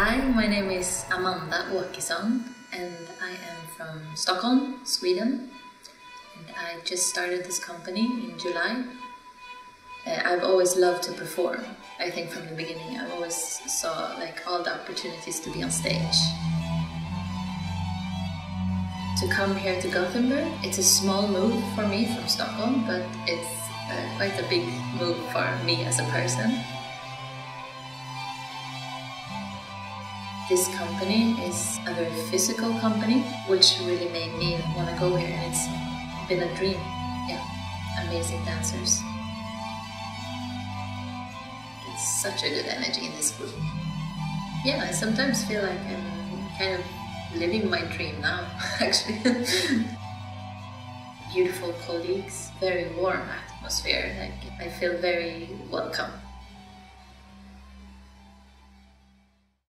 my name is Amanda Åkesson and I am from Stockholm, Sweden. And I just started this company in July. Uh, I've always loved to perform. I think from the beginning I always saw like all the opportunities to be on stage. To come here to Gothenburg, it's a small move for me from Stockholm, but it's uh, quite a big move for me as a person. This company is a very physical company, which really made me want to go here, and it's been a dream. Yeah, amazing dancers. It's such a good energy in this group. Yeah, I sometimes feel like I'm kind of living my dream now, actually. Beautiful colleagues, very warm atmosphere. Like I feel very welcome.